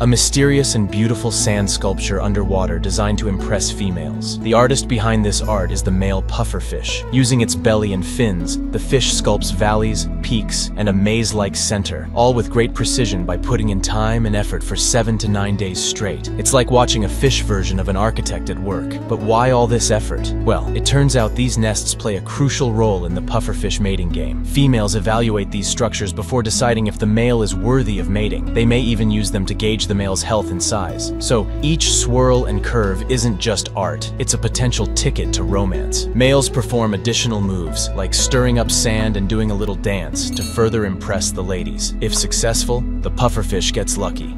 a mysterious and beautiful sand sculpture underwater designed to impress females. The artist behind this art is the male pufferfish. Using its belly and fins, the fish sculpts valleys, peaks, and a maze-like center, all with great precision by putting in time and effort for seven to nine days straight. It's like watching a fish version of an architect at work. But why all this effort? Well, it turns out these nests play a crucial role in the pufferfish mating game. Females evaluate these structures before deciding if the male is worthy of mating. They may even use them to gauge the male's health and size. So each swirl and curve isn't just art, it's a potential ticket to romance. Males perform additional moves, like stirring up sand and doing a little dance, to further impress the ladies. If successful, the pufferfish gets lucky.